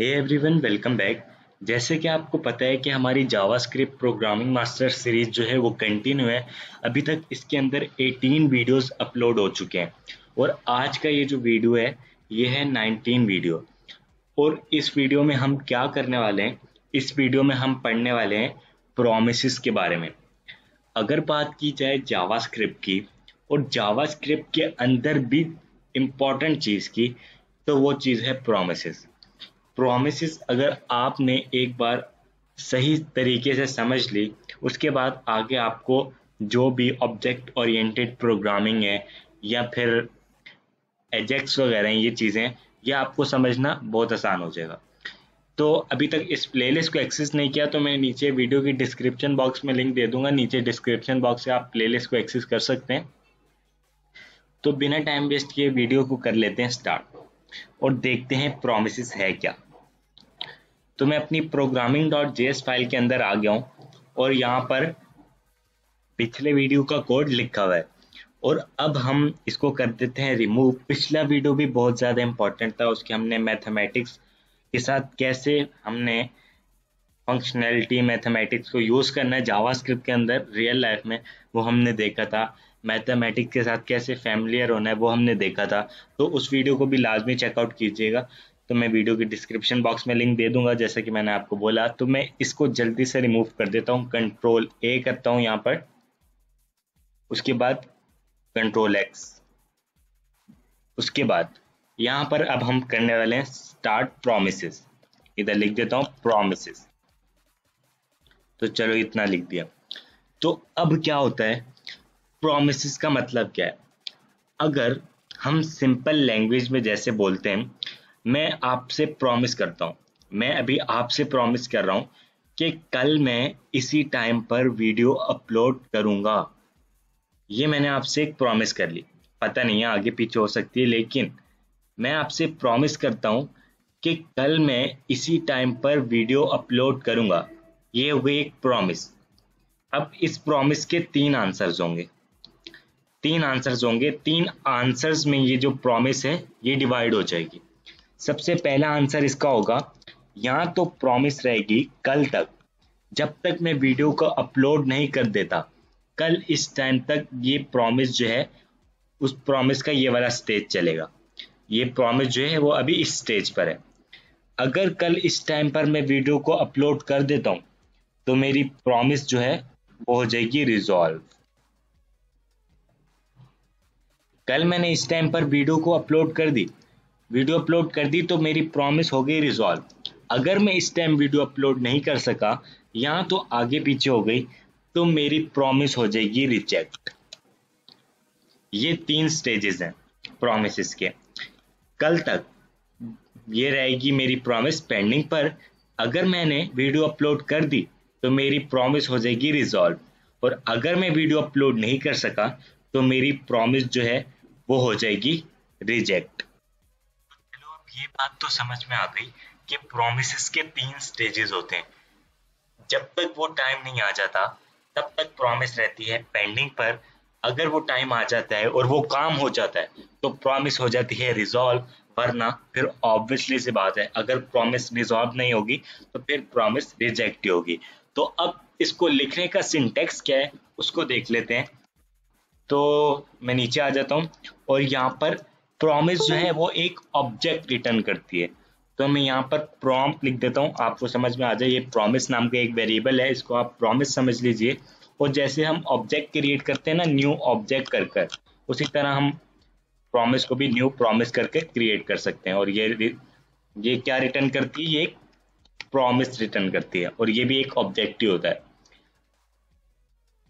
Hey everyone welcome back जैसे कि आपको पता है कि हमारी जावास्क्रिप्ट प्रोग्रामिंग मास्टर सीरीज़ जो है वो कंटिन्यू है। अभी तक इसके अंदर 18 वीडियोस अपलोड हो चुके हैं। और आज का ये जो वीडियो है, ये है 19 वीडियो और इस वीडियो में हम क्या करने वाले हैं? इस वीडियो में हम पढ़ने वाले हैं प्रोमिस के बारे में। अगर बात की जाए जावास्क्रिप्ट की, और जावास्क्रिप्ट के अंदर भी इंपॉर्टेंट चीज़ की तो वो चीज़ है प्रोमिस प्रोमिस अगर आपने एक बार सही तरीके से समझ ली, उसके बाद आगे आपको जो भी ऑब्जेक्ट ओरिएंटेड प्रोग्रामिंग है या फिर एजेक्ट्स वगैरह ये चीज़ें, ये आपको समझना बहुत आसान हो जाएगा। तो अभी तक इस प्लेलिस्ट को एक्सेस नहीं किया तो मैं नीचे वीडियो की डिस्क्रिप्शन बॉक्स में लिंक दे दूँगा। नीचे डिस्क्रिप्शन बॉक्स से आप प्लेलिस्ट को एक्सेस कर सकते हैं। तो बिना टाइम वेस्ट किए वीडियो को कर लेते हैं स्टार्ट और देखते हैं प्रोमिस है क्या। तो मैं अपनी प्रोग्रामिंग डॉट जे फ़ाइल के अंदर आ गया हूँ और यहाँ पर पिछले वीडियो का कोड लिखा हुआ है। और अब हम इसको कर देते हैं रिमूव पिछला वीडियो भी बहुत ज़्यादा इंपॉर्टेंट था, उसके हमने मैथमेटिक्स के साथ कैसे हमने फंक्शनैलिटी मैथमेटिक्स को यूज़ करना है जावास्क्रिप्ट के अंदर रियल लाइफ में, वो हमने देखा था। मैथमेटिक्स के साथ कैसे फैमिलियर होना है, वो हमने देखा था। तो उस वीडियो को भी लाजमी चेकआउट कीजिएगा। तो मैं वीडियो के डिस्क्रिप्शन बॉक्स में लिंक दे दूँगा, जैसे कि मैंने आपको बोला। तो मैं इसको जल्दी से रिमूव कर देता हूँ। कंट्रोल ए करता हूँ यहाँ पर। उसके बाद कंट्रोल एक्स उसके बाद यहाँ पर अब हम करने वाले हैं स्टार्ट प्रोमिस इधर लिख देता हूँ प्रोमिस तो चलो इतना लिख दिया। तो अब क्या होता है? प्रोमिस का मतलब क्या है? अगर हम सिंपल लैंग्वेज में जैसे बोलते हैं मैं आपसे प्रॉमिस करता हूँ। मैं अभी आपसे प्रॉमिस कर रहा हूँ कि कल मैं इसी टाइम पर वीडियो अपलोड करूँगा। ये मैंने आपसे एक प्रॉमिस कर ली। पता नहीं है आगे पीछे हो सकती है, लेकिन मैं आपसे प्रॉमिस करता हूँ कि कल मैं इसी टाइम पर वीडियो अपलोड करूँगा। ये हुई एक प्रॉमिस अब इस प्रॉमिस के तीन आंसर्स होंगे। तीन आंसर्स होंगे। तीन आंसर्स में ये जो प्रॉमिस है, ये डिवाइड हो जाएगी। सबसे पहला आंसर इसका होगा, यहाँ तो प्रॉमिस रहेगी कल तक, जब तक मैं वीडियो को अपलोड नहीं कर देता। कल इस टाइम तक ये प्रॉमिस जो है, उस प्रॉमिस का ये वाला स्टेज चलेगा। ये प्रॉमिस जो है, वो अभी इस स्टेज पर है। अगर कल इस टाइम पर मैं वीडियो को अपलोड कर देता हूँ तो मेरी प्रॉमिस जो है, वो हो जाएगी रिजॉल्व कल मैंने इस टाइम पर वीडियो को अपलोड कर दी वीडियो अपलोड कर दी तो मेरी प्रॉमिस हो गई रिजॉल्व अगर मैं इस टाइम वीडियो अपलोड नहीं कर सका, यहाँ तो आगे पीछे हो गई तो मेरी प्रॉमिस हो जाएगी रिजेक्ट ये तीन स्टेजेस हैं प्रोमिस के. कल तक ये रहेगी मेरी प्रॉमिस पेंडिंग पर. अगर मैंने वीडियो अपलोड कर दी तो मेरी प्रॉमिस हो जाएगी रिजॉल्व और अगर मैं वीडियो अपलोड नहीं कर सका तो मेरी प्रॉमिस जो है, वो हो जाएगी रिजेक्ट ये बात तो समझ में आ गई कि प्रोमिस के तीन स्टेजेस होते हैं। जब तक वो टाइम नहीं आ जाता, तब तक प्रॉमिस रहती है पेंडिंग पर। अगर वो टाइम आ जाता है और वो काम हो जाता है तो प्रॉमिस हो जाती है रिजॉल्व वरना फिर ऑब्वियसली सी बात है। अगर प्रॉमिस रिजॉल्व नहीं होगी तो फिर प्रॉमिस रिजेक्ट होगी। तो अब इसको लिखने का सिंटेक्स क्या है, उसको देख लेते हैं। तो मैं नीचे आ जाता हूँ और यहाँ पर प्रॉमिस जो है वो एक ऑब्जेक्ट रिटर्न करती है। तो मैं यहाँ पर प्रॉम्प्ट लिख देता हूँ। आपको समझ में आ जाए, ये प्रॉमिस नाम का एक वेरिएबल है। इसको आप प्रॉमिस समझ लीजिए। और जैसे हम ऑब्जेक्ट क्रिएट करते हैं ना न्यू ऑब्जेक्ट कर कर, उसी तरह हम प्रॉमिस को भी न्यू प्रॉमिस करके क्रिएट कर सकते हैं। और ये ये क्या रिटर्न करती है? ये एक प्रॉमिस रिटर्न करती है। और ये भी एक ऑब्जेक्ट ही होता है।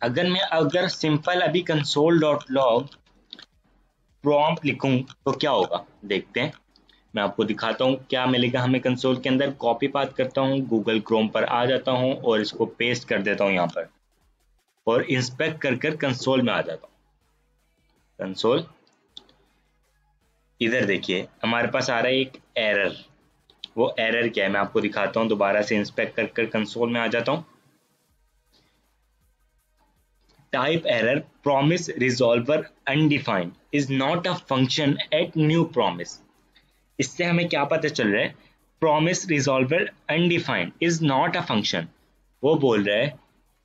अगर मैं, अगर सिंपल अभी कंसोल डॉट लॉग प्रॉम्प्ट लिखूं तो क्या होगा? देखते हैं। मैं आपको दिखाता हूँ क्या मिलेगा हमें कंसोल के अंदर। कॉपी पात करता हूँ गूगल क्रोम पर आ जाता हूँ और इसको पेस्ट कर देता हूँ यहाँ पर। और इंस्पेक्ट कर कर कंसोल में आ जाता हूँ। कंसोल इधर देखिए, हमारे पास आ रहा है एक एरर वो एरर क्या है? मैं आपको दिखाता हूँ, दोबारा से इंस्पेक्ट कर कर कंसोल में आ जाता हूँ। Type error promise resolver undefined is not a function at new promise. इससे हमें क्या पता चल रहा है? Promise resolver undefined is not a function. वो बोल रहा है,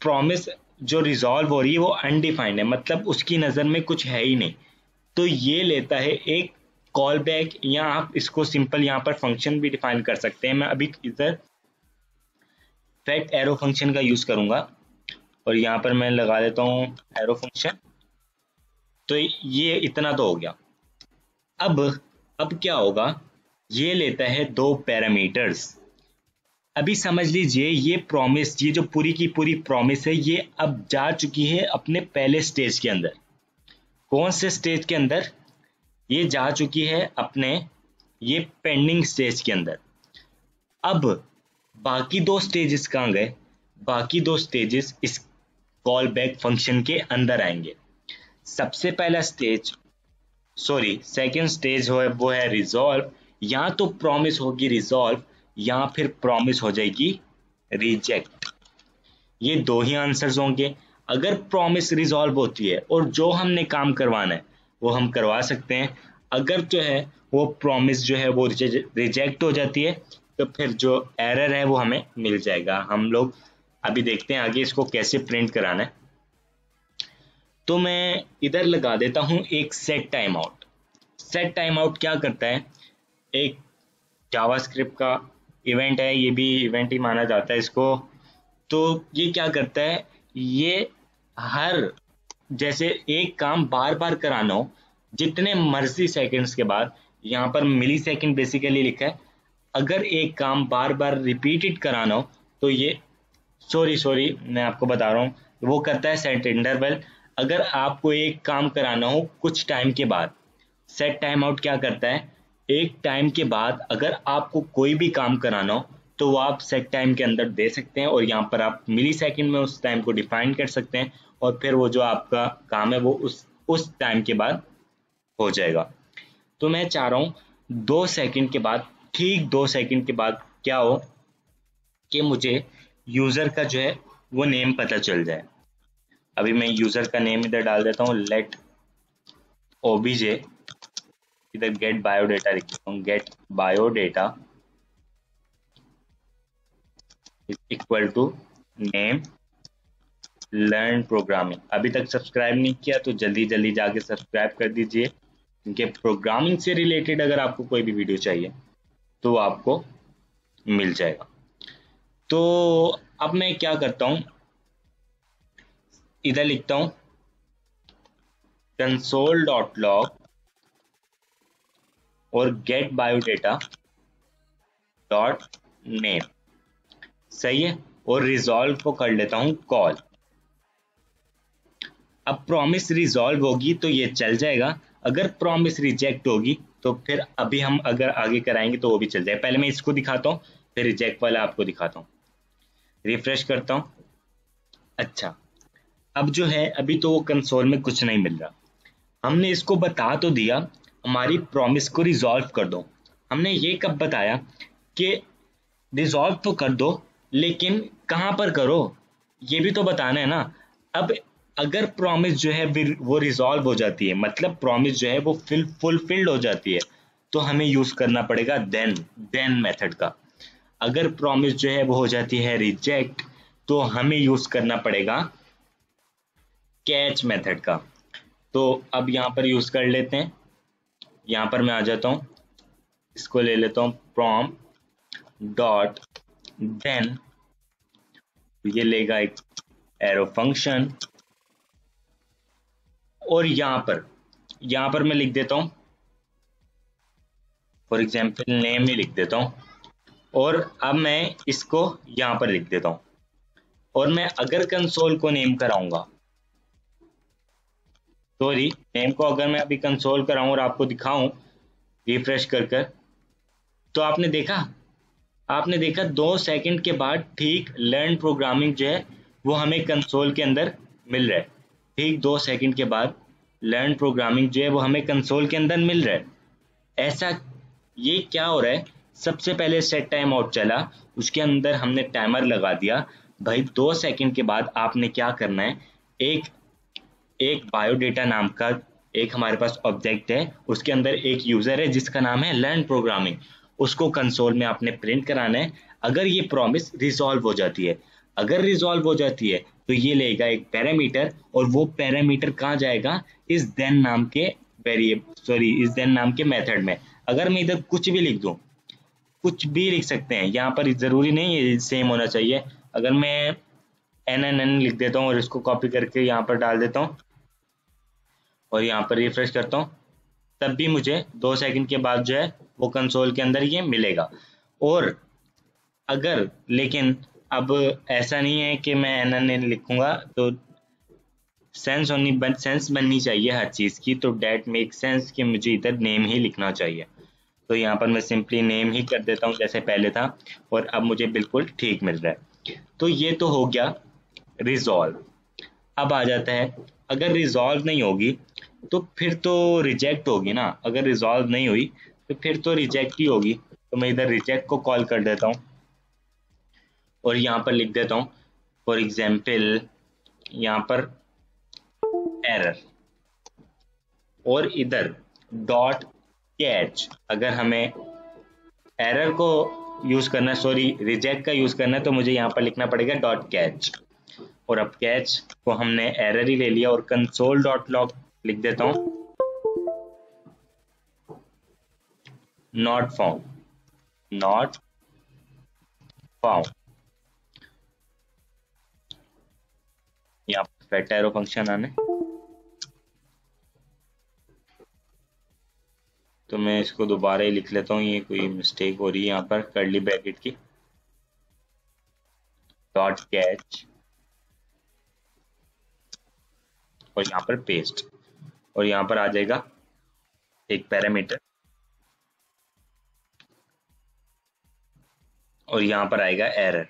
promise जो रिजॉल्व हो रही है वो अनडिफाइंड है मतलब उसकी नज़र में कुछ है ही नहीं। तो ये लेता है एक कॉल बैक या आप इसको सिंपल यहाँ पर फ़ंक्शन भी डिफाइन कर सकते हैं। मैं अभी इधर फैक्ट एरो फ़ंक्शन का यूज़ करूँगा, और यहाँ पर मैं लगा देता हूँ एरो फ़ंक्शन तो ये इतना तो हो गया। अब अब क्या होगा? ये लेता है दो पैरामीटर्स अभी समझ लीजिए, ये प्रॉमिस ये जो पूरी की पूरी प्रॉमिस है, ये अब जा चुकी है अपने पहले स्टेज के अंदर। कौन से स्टेज के अंदर? ये जा चुकी है अपने, ये पेंडिंग स्टेज के अंदर। अब बाकी दो स्टेजेस कहाँ गए? बाकी दो स्टेजेस इस कॉल बैक फ़ंक्शन के अंदर आएँगे। सबसे पहला स्टेज सॉरी सेकेंड स्टेज हो, वो है रिजॉल्व या तो प्रॉमिस होगी रिजॉल्व या फिर प्रॉमिस हो जाएगी रिजेक्ट ये दो ही आंसर्स होंगे. अगर प्रॉमिस रिजॉल्व होती है, और जो हमने काम करवाना है, वो हम करवा सकते हैं. अगर जो है, वो प्रॉमिस जो है, वो रिजेक्ट हो जाती है तो फिर जो एरर है, वो हमें मिल जाएगा. हम लोग अभी देखते हैं आगे इसको कैसे प्रिंट कराना है. तो मैं इधर लगा देता हूँ एक set time out set time out क्या करता है? एक जावास्क्रिप्ट का इवेंट है, ये भी इवेंट ही माना जाता है इसको। तो ये क्या करता है? ये हर, जैसे एक काम बार बार कराना हो, जितने मर्ज़ी सेकंड्स के बाद, यहाँ पर मिली सेकेंड बेसिकली लिखा है, अगर एक काम बार बार रिपीटेड कराना हो तो ये सॉरी सॉरी मैं आपको बता रहा हूँ, वो करता है सेट इंटरवल अगर आपको एक काम कराना हो कुछ टाइम के बाद सेट टाइम आउट क्या करता है? एक टाइम के बाद अगर आपको कोई भी काम कराना हो तो वो आप सेट टाइम के अंदर दे सकते हैं और यहाँ पर आप मिली सेकेंड में उस टाइम को डिफाइन कर सकते हैं और फिर वो जो आपका काम है वो उस उस टाइम के बाद हो जाएगा। तो मैं चाह रहा हूँ दो सेकंड के बाद, ठीक दो सेकंड के बाद क्या हो कि मुझे यूज़र का जो है वो नेम पता चल जाए। अभी मैं यूज़र का नेम इधर डाल देता हूँ लेट ओबीजे इधर गेट बायोडेटा लिखता हूँ get biodata equal to name learn programming अभी तक सब्सक्राइब नहीं किया तो जल्दी जल्दी जाके सब्सक्राइब कर दीजिए, क्योंकि प्रोग्रामिंग से रिलेटेड अगर आपको कोई भी वीडियो चाहिए तो आपको मिल जाएगा। तो अब मैं क्या करता हूँ इधर लिखता हूँ। कंसोल डॉट लॉग और गेट बायोडेटा डॉट नेम सही है? और रिजॉल्व को कर लेता हूँ कॉल अब प्रॉमिस रिजॉल्व होगी तो ये चल जाएगा। अगर प्रॉमिस रिजेक्ट होगी तो फिर अभी हम अगर आगे कराएँगे तो वो भी चल जाएगा। पहले मैं इसको दिखाता हूँ, फिर रिजेक्ट वाला आपको दिखाता हूँ। रिफ्रेश करता हूँ। अच्छा। अब जो है, अभी तो वो कंसोल में कुछ नहीं मिल रहा। हमने इसको बता तो दिया, हमारी प्रॉमिस को रिजॉल्व कर दो। हमने ये कब बताया कि रिजॉल्व तो कर दो, लेकिन कहाँ पर करो? ये भी तो बताना है ना। अब अगर प्रॉमिस जो है वो रिजॉल्व हो जाती है मतलब प्रॉमिस जो है, वो फिल फुलफिल्ड हो जाती है तो हमें यूज़ करना पड़ेगा देन देन मेथड का। अगर प्रॉमिस जो है, वो हो जाती है रिजेक्ट तो हमें यूज़ करना पड़ेगा कैच मेथड का। तो अब यहाँ पर यूज़ कर लेते हैं। यहाँ पर मैं आ जाता हूँ। इसको ले लेता हूँ प्रॉम डॉट देन ये लेगा एक एरो फ़ंक्शन और यहाँ पर यहाँ पर मैं लिख देता हूँ। फॉर एग्ज़ाम्पल नेम ही लिख देता हूँ। और अब मैं इसको यहाँ पर लिख देता हूँ। और मैं अगर कंसोल को नेम कराऊँगा सॉरी नेम को अगर मैं अभी कंसोल कराऊं और आपको दिखाऊँ रिफ्रेश कर कर तो आपने देखा? आपने देखा दो सेकंड के बाद ठीक लर्न प्रोग्रामिंग जो है, वो हमें कंसोल के अंदर मिल रहा है। ठीक दो सेकंड के बाद लर्न प्रोग्रामिंग जो है, वो हमें कंसोल के अंदर मिल रहा है। ऐसा ये क्या हो रहा है? सबसे पहले सेट टाइम आउट चला, उसके अंदर हमने टाइमर लगा दिया। भाई दो सेकंड के बाद आपने क्या करना है? एक एक बायोडेटा नाम का एक हमारे पास ऑब्जेक्ट है, उसके अंदर एक यूज़र है जिसका नाम है लर्न प्रोग्रामिंग उसको कंसोल में आपने प्रिंट कराना है। अगर ये प्रॉमिस रिजॉल्व हो जाती है। अगर रिजॉल्व हो जाती है तो ये लेगा एक पैरामीटर और वो पैरामीटर कहाँ जाएगा? इस देन नाम के वेरिएबल सॉरी इस देन नाम के मेथड में। अगर मैं इधर कुछ भी लिख दूँ, कुछ भी लिख सकते हैं। यहाँ पर ज़रूरी नहीं है सेम होना चाहिए। अगर मैं एन एन एन लिख देता हूँ और इसको कॉपी करके यहाँ पर डाल देता हूँ और यहाँ पर रिफ्रेश करता हूँ। तब भी मुझे दो सेकंड के बाद जो है वो कंसोल के अंदर ये मिलेगा। और अगर लेकिन अब ऐसा नहीं है कि मैं एन एन लिखूँगा तो सेंस होनी बन, सेंस बननी चाहिए हर चीज़ की तो डेट मेक सेंस कि मुझे इधर नेम ही लिखना चाहिए। तो यहाँ पर मैं सिंपली नेम ही कर देता हूँ जैसे पहले था और अब मुझे बिल्कुल ठीक मिल रहा है। तो ये तो हो गया रिजॉल्व अब आ जाता है अगर रिजॉल्व नहीं होगी तो फिर तो रिजेक्ट होगी ना। अगर रिजॉल्व नहीं हुई तो फिर तो रिजेक्ट ही होगी। तो मैं इधर रिजेक्ट को कॉल कर देता हूँ। और यहाँ पर लिख देता हूँ फॉर एग्ज़ाम्पल यहाँ पर एरर और इधर डॉट कैच अगर हमें एरर को यूज़ करना सॉरी रिजेक्ट का यूज़ करना है तो मुझे यहाँ पर लिखना पड़ेगा डॉट कैच और अब कैच को हमने एरर ही ले लिया और कंसोल डॉट लॉग लिख देता हूँ। नॉट फाउंड नॉट फाउंड यहाँ पर एरो फ़ंक्शन आने। तो मैं इसको दोबारा ही लिख लेता हूँ। ये कोई मिस्टेक हो रही है यहाँ पर कर्ली ब्रैकेट की। डॉट कैच और यहाँ पर पेस्ट और यहाँ पर आ जाएगा एक पैरामीटर। और यहाँ पर आएगा एरर।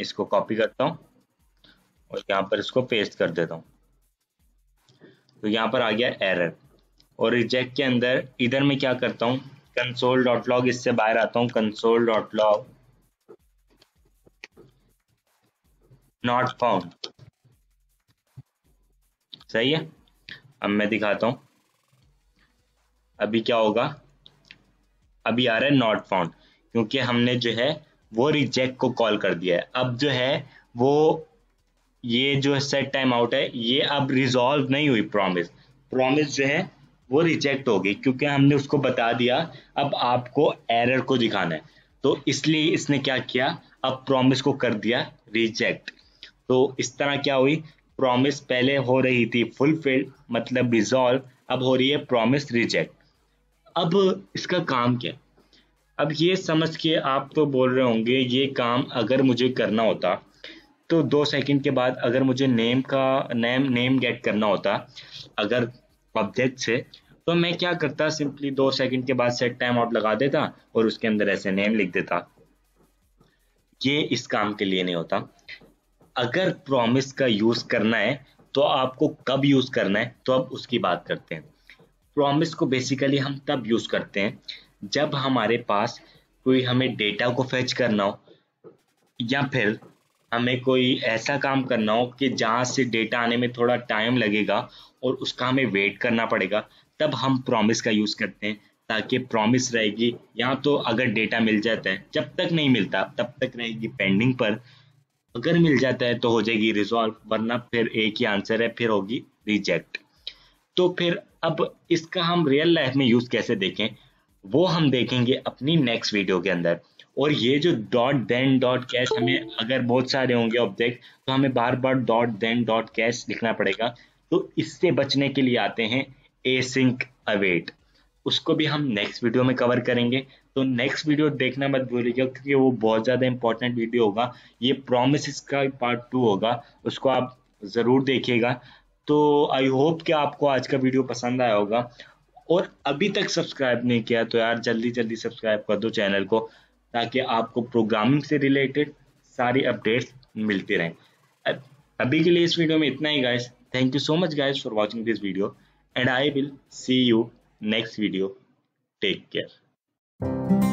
इसको कॉपी करता हूँ और यहाँ पर इसको पेस्ट कर देता हूँ। तो यहाँ पर आ गया एरर। और रिजेक्ट के अंदर, इधर मैं क्या करता हूँ? कंसोल डॉट लॉग इससे बाहर आता हूँ। Console dot log not found सही है? अब मैं दिखाता हूँ। अभी क्या होगा? अभी आ रहा है नॉट फाउंड क्योंकि हमने जो है, वो रिजेक्ट को कॉल कर दिया है। अब जो है, वो ये जो सेट टाइम आउट है, ये अब रिजॉल्व नहीं हुई प्रॉमिस प्रॉमिस जो है, वो रिजेक्ट हो गई, क्योंकि हमने उसको बता दिया, अब आपको एरर को दिखाना है। तो इसलिए इसने क्या किया? अब प्रॉमिस को कर दिया रिजेक्ट तो इस तरह क्या हुई? प्रॉमिस पहले हो रही थी फुलफिल्ड मतलब रिजॉल्व अब हो रही है प्रॉमिस रिजेक्ट अब इसका काम क्या? अब ये समझ के आप तो बोल रहे होंगे, ये काम अगर मुझे करना होता तो दो सेकंड के बाद अगर मुझे नेम का नेम नेम गेट करना होता, अगर ऑब्जेक्ट से तो मैं क्या करता? सिंपली दो सेकंड के बाद सेट टाइम आउट लगा देता और उसके अंदर ऐसे नेम लिख देता। ये इस काम के लिए नहीं होता। अगर प्रॉमिस का यूज़ करना है तो आपको कब यूज़ करना है तो अब उसकी बात करते हैं। प्रॉमिस को बेसिकली हम तब यूज़ करते हैं, जब हमारे पास कोई हमें डेटा को फेच करना हो, या फिर हमें कोई ऐसा काम करना हो कि जहाँ से डेटा आने में थोड़ा टाइम लगेगा और उसका हमें वेट करना पड़ेगा, तब हम प्रॉमिस का यूज़ करते हैं, ताकि प्रॉमिस रहेगी। या तो अगर डेटा मिल जाता है, जब तक नहीं मिलता, तब तक रहेगी पेंडिंग पर। अगर मिल जाता है तो हो जाएगी रिजॉल्व वरना फिर एक ही आंसर है, फिर होगी रिजेक्ट तो फिर अब इसका हम रियल लाइफ में यूज़ कैसे देखें? वो हम देखेंगे अपनी नेक्स्ट वीडियो के अंदर. और ये जो डॉट देन डॉट कैश हमें अगर बहुत सारे होंगे ऑब्जेक्ट तो हमें बार बार डॉट देन डॉट कैश लिखना पड़ेगा. तो इससे बचने के लिए आते हैं ए सिंक अवेट उसको भी हम नेक्स्ट वीडियो में कवर करेंगे. तो नेक्स्ट वीडियो देखना मत भूलिएगा, क्योंकि वो बहुत ज़्यादा इंपॉर्टेंट वीडियो होगा। ये प्रोमिस का पार्ट टू होगा, उसको आप ज़रूर देखिएगा। तो आई होप कि आपको आज का वीडियो पसंद आया होगा। और अभी तक सब्सक्राइब नहीं किया तो यार जल्दी जल्दी सब्सक्राइब कर दो चैनल को, ताकि आपको प्रोग्रामिंग से रिलेटेड सारी अपडेट्स मिलती रहें। अभी के लिए इस वीडियो में इतना ही guys thank you so much guys for watching this video and I will see you next video take video Thank you.